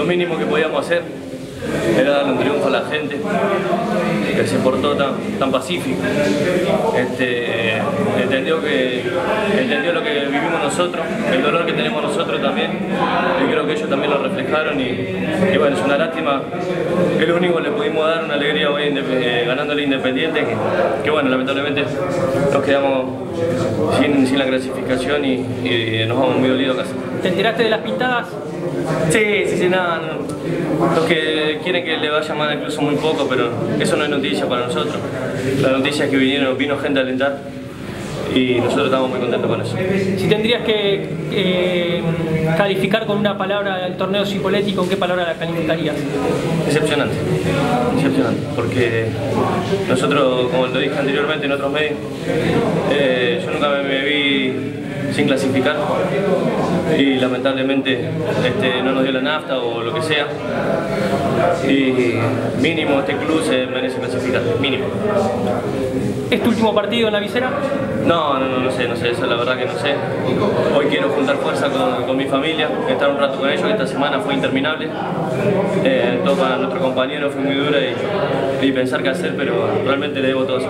Lo mínimo que podíamos hacer era darle un triunfo a la gente que se portó tan, tan pacífico. Este, entendió, que, entendió lo que vivimos nosotros, el dolor que tenemos nosotros también, y creo que ellos también lo reflejaron. Y, bueno, es una lástima, es lo único que le pudimos dar una alegría hoy eh, ganándole Independiente, que, que, bueno, lamentablemente nos quedamos sin, sin la clasificación y, y nos vamos muy dolidos a casa. ¿Te enteraste de las pintadas? Sí, sí, sí, nada. Los que quieren que le vaya mal incluso muy poco, pero eso no es noticia para nosotros. La noticia es que vinieron, vino gente a alentar y nosotros estamos muy contentos con eso. Si tendrías que eh, calificar con una palabra el torneo Cipolletti, ¿con qué palabra la calificarías? Excepcionante, excepcionante, porque nosotros, como lo dije anteriormente en otros medios, eh, yo nunca me vi sin clasificar y lamentablemente este, no nos dio la nafta o lo que sea y mínimo este club se merece clasificar, mínimo. ¿Es tu último partido en la visera? No, no, no, no sé, no sé, eso la verdad que no sé. Hoy quiero juntar fuerza con, con mi familia, estar un rato con ellos, esta semana fue interminable. Eh, todo para nuestro compañero fue muy dura y, y pensar qué hacer, pero realmente le debo todo a su